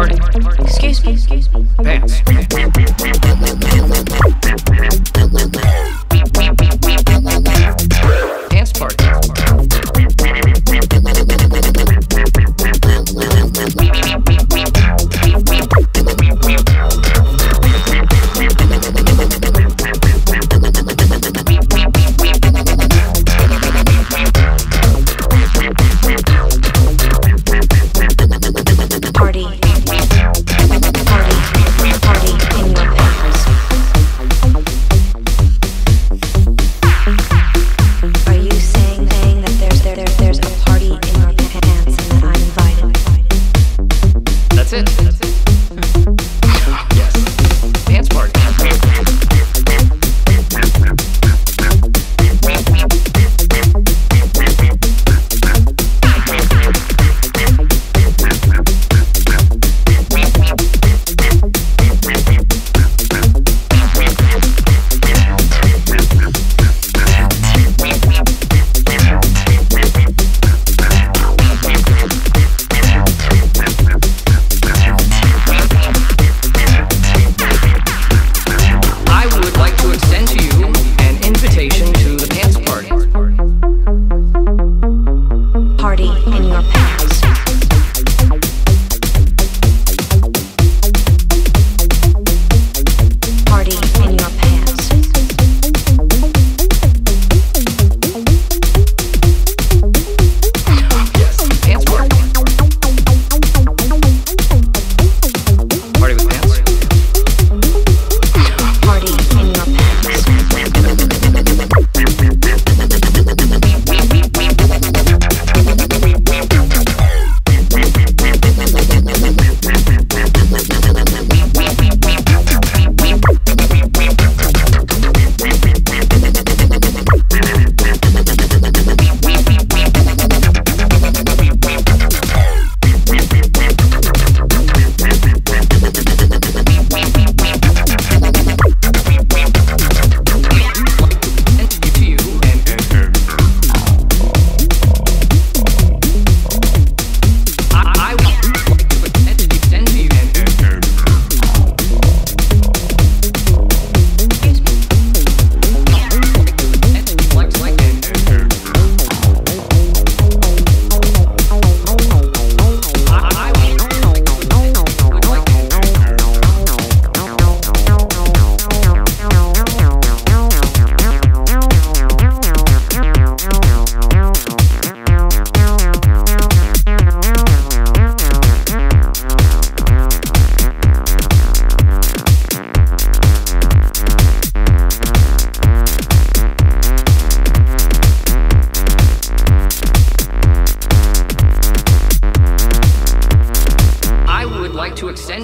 party. Excuse me. Excuse me. Dance.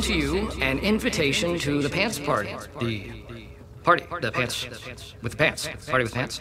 to you an invitation to the pants party. The party, the pants with the pants, party with pants.